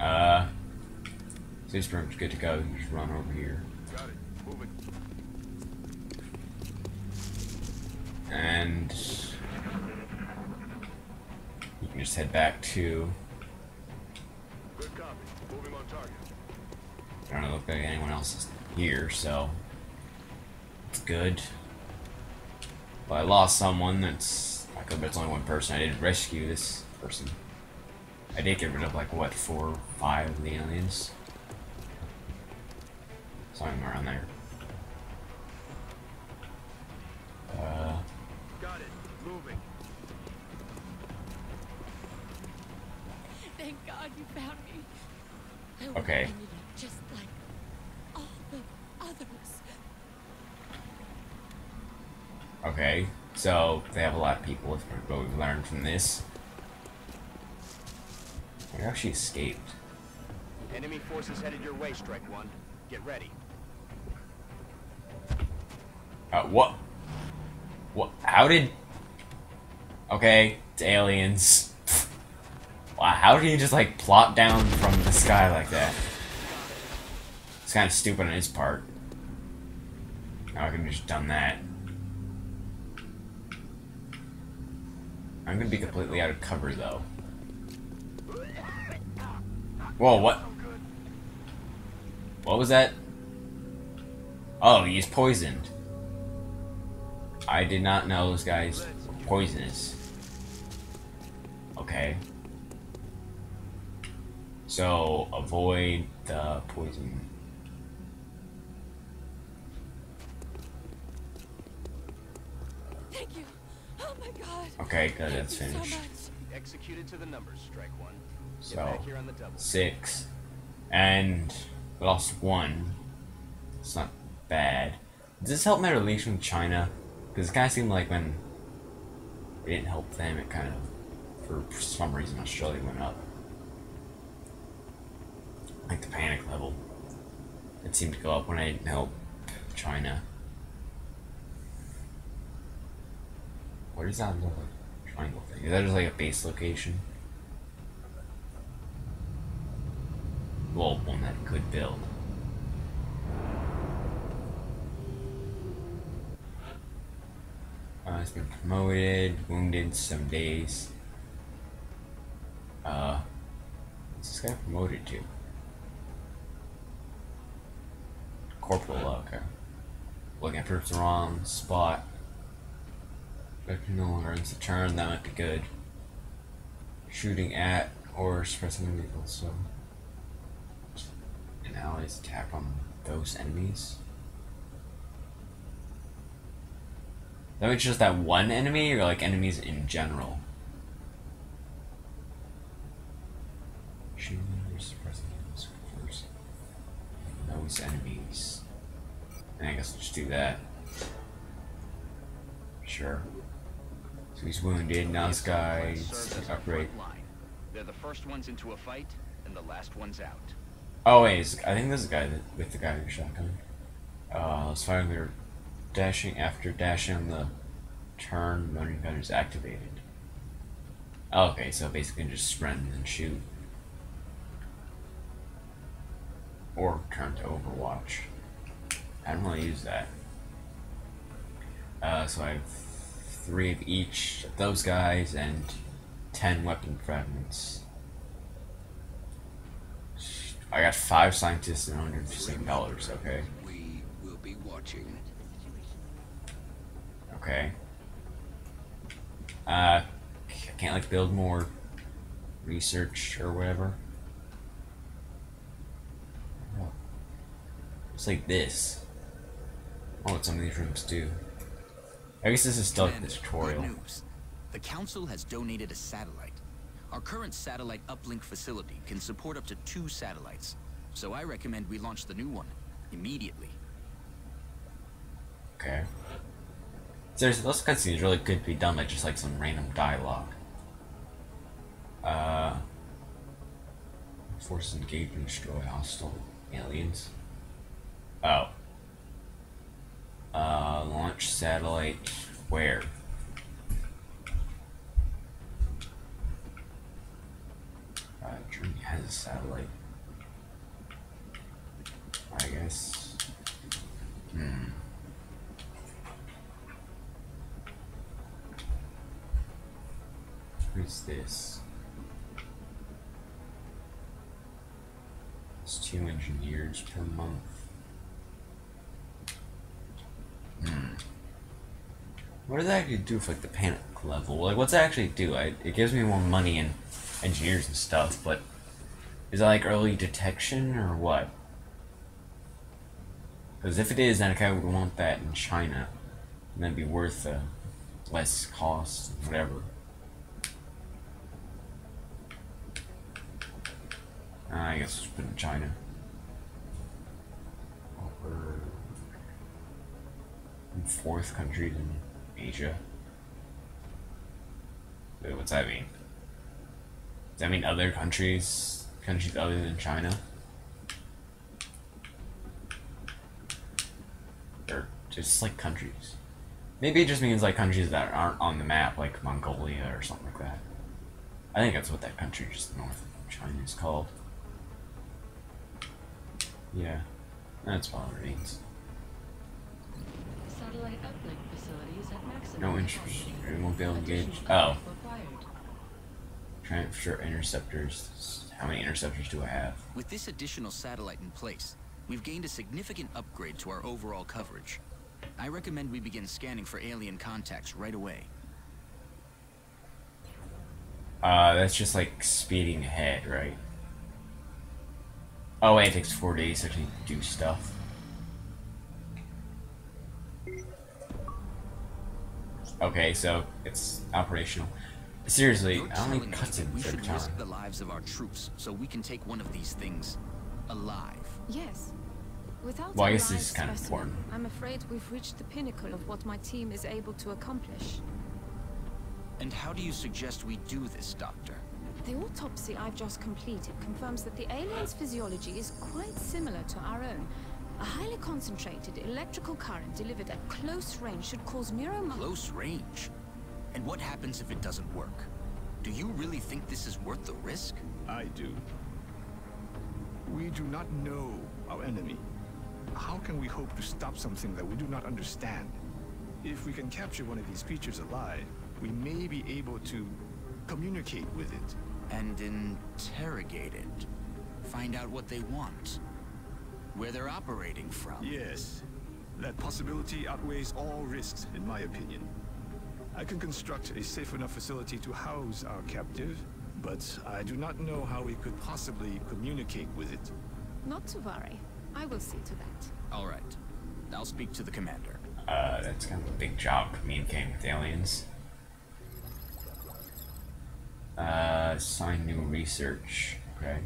Uh, pretty much good to go. Just run over here. Got it. Moving. And you can just head back to. Good copy. Moving on target. I don't look like anyone else is here, so it's good. But I lost someone. That's I could, but it's only one person. I didn't rescue this person. I did get rid of like what four, five of the aliens. Something around there. Uh, Got it. Moving. Thank God you found me. I would've Okay. just like all the others. okay, so they have a lot of people. If what we've learned from this, I actually escaped. Enemy forces headed your way, Strike One. Get ready. Uh, what? What? How did? Okay, it's aliens. wow, how did he just like plop down from the sky like that? It's kind of stupid on his part. Now I could have just done that. I'm gonna be completely out of cover though. Whoa, what? What was that? Oh, he's poisoned. I did not know those guys were poisonous. Okay. So, avoid the poison. Thank you. Oh my God. Okay, good, that's you so much. Executed to the numbers, Strike One. So, back here on the double. six. And lost one. It's not bad. Does this help my relation with China? Because it kind of seemed like when we didn't help them, it kind of, for some reason, Australia went up. Like the panic level. It seemed to go up when I didn't help China. What is that little triangle thing? Is that just like a base location? Well, one that could build. Uh, it's been promoted, wounded, some days. Uh, what's this guy promoted to? Corporal, okay. Looking for the wrong spot. But no longer ends the turn, that might be good. Shooting at or suppressing the vehicle, so. An ally's attack on those enemies. That means just that one enemy, or like enemies in general? First. Those enemies. And I guess let's do that. Sure. So he's wounded, now this guy's upgrade. They're the first ones into a fight and the last ones out. Oh wait, I think this is the guy that, with the guy with the shotgun. Uh, let's find their dashing after dashing the turn, running gun is activated. Oh, okay, so basically just sprint and shoot. Or turn to Overwatch. I don't really use that. Uh, so I have three of each of those guys and ten weapon fragments. I got five scientists and 150 dollars. Okay. We will be watching. Okay. Uh, I can't like build more research or whatever. It's like this. Oh, what some of these rooms do. I guess this is still like the tutorial. The Council has donated a satellite. Our current satellite uplink facility can support up to two satellites, so I recommend we launch the new one immediately. Okay. Seriously, those cutscenes really could be done like just like some random dialogue. Uh, forces engage and destroy hostile aliens. Oh. Uh, launch satellite where? Uh, Satellite. I guess. Hmm. Who's this? It's two engineers per month. Hmm. What does that actually do for like the panic level? Like, what's that actually do? I, it gives me more money and engineers and stuff, but is that like early detection or what? Because if it is, then I would want that in China, and that'd be worth uh, less cost, whatever. Uh, I guess just put in China. In fourth countries in Asia. Wait, what's that mean? Does that mean other countries, countries other than China? Or just like countries? Maybe it just means like countries that aren't on the map, like Mongolia or something like that. I think that's what that country just north of China is called. Yeah, that's what it means. Satellite uplink facilities at maximum. No interest. We won't be able to engage. Oh, transfer interceptors. How many interceptors do I have? With this additional satellite in place, we've gained a significant upgrade to our overall coverage. I recommend we begin scanning for alien contacts right away. Uh, that's just like speeding ahead, right? Oh, wait, it takes four days to actually do stuff. Okay, so it's operational. Seriously, You're I only telling me cut that we should time. risk the lives of our troops so we can take one of these things alive. Yes. Without Well, I a guess this is kind of specimen, important. I'm afraid we've reached the pinnacle of what my team is able to accomplish. And how do you suggest we do this, Doctor? The autopsy I've just completed confirms that the alien's physiology is quite similar to our own. A highly concentrated electrical current delivered at close range should cause neuromuscular... Close range. And what happens if it doesn't work? Do you really think this is worth the risk? I do. We do not know our enemy. How can we hope to stop something that we do not understand? If we can capture one of these creatures alive, we may be able to communicate with it. And interrogate it. Find out what they want. Where they're operating from. Yes, that possibility outweighs all risks, in my opinion. I can construct a safe enough facility to house our captive, but I do not know how we could possibly communicate with it. Not to worry. I will see to that. All right. I'll speak to the commander. Uh, that's kind of a big job communicating with aliens. Uh, assign new research. Okay.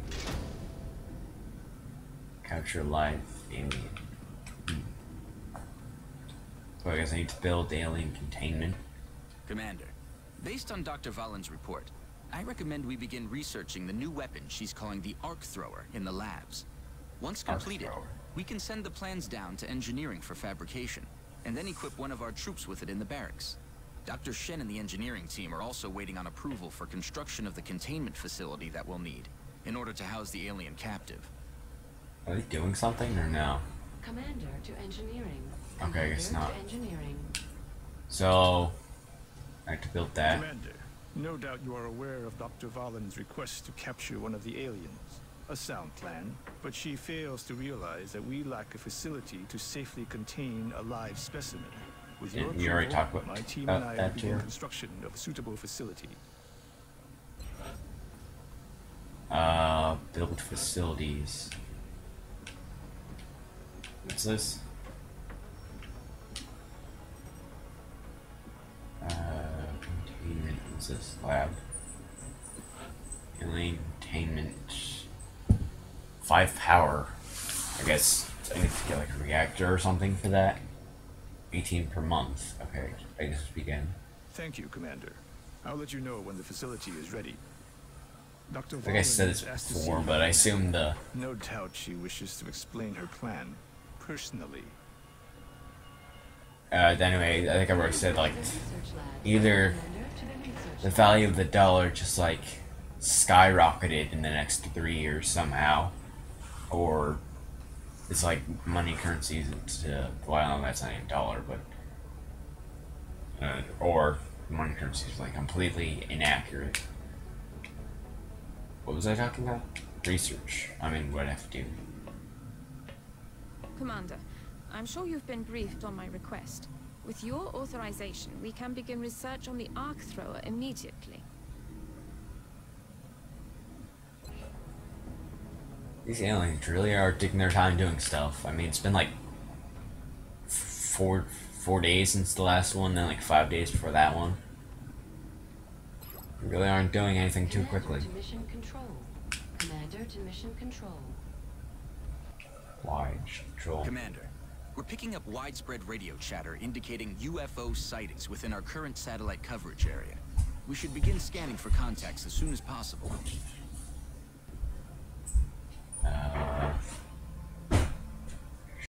Capture live alien. Hmm. So I guess I need to build alien containment. Commander, based on Dr. Vahlen's report, I recommend we begin researching the new weapon she's calling the Arc Thrower in the labs. Once completed, we can send the plans down to engineering for fabrication, and then equip one of our troops with it in the barracks. Dr. Shen and the engineering team are also waiting on approval for construction of the containment facility that we'll need in order to house the alien captive. Are they doing something or no? Commander to engineering. Okay, I guess not. To engineering. So, I have to build that. Commander, no doubt you are aware of Dr. Vahlen's request to capture one of the aliens. A sound plan, but she fails to realize that we lack a facility to safely contain a live specimen. With your And already approval, talked about- my team and I will begin construction of a suitable facility. Uh, build facilities. What's this? Containment. What's this? Lab. Alien containment. Five power. I guess I need to get like a reactor or something for that. 18 per month. Okay, I guess begin. Thank you, Commander. I'll let you know when the facility is ready. Dr. Like I said this has asked to see before, but I assume the No doubt she wishes to explain her plan, personally. uh, anyway, I think I've already said like The research lab. either Commander to the value of the dollar just like skyrocketed in the next three years somehow, or it's like money currencies. To, well, that's not even dollar, but uh, or money currency is like completely inaccurate. What was I talking about? Research. I mean, what I have to do. Commander, I'm sure you've been briefed on my request. With your authorization, we can begin research on the Arc Thrower immediately. These aliens really are taking their time doing stuff. I mean, it's been like four four days since the last one, then like five days before that one. They really aren't doing anything too Commander quickly. to mission control. Commander to mission control. Why? Control. Commander, we're picking up widespread radio chatter indicating UFO sightings within our current satellite coverage area. We should begin scanning for contacts as soon as possible. Uh.